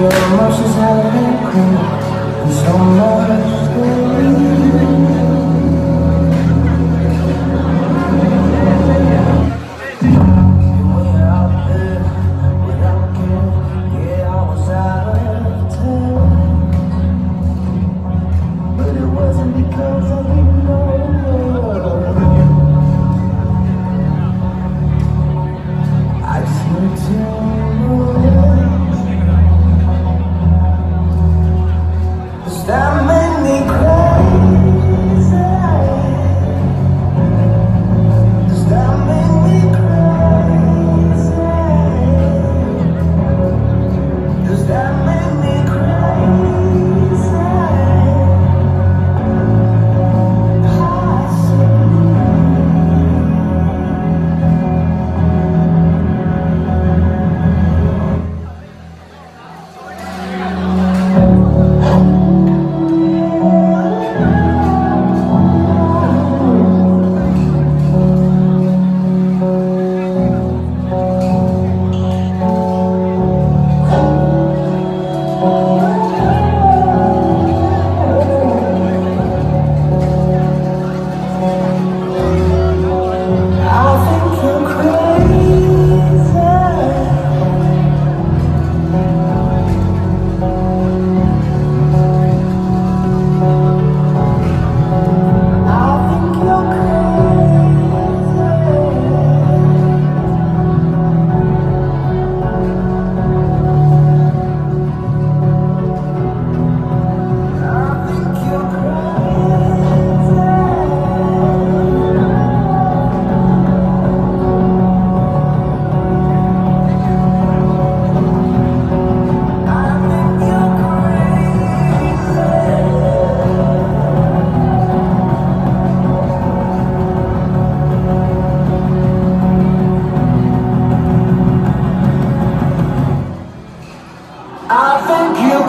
Your emotions have been cool, so much I thank you.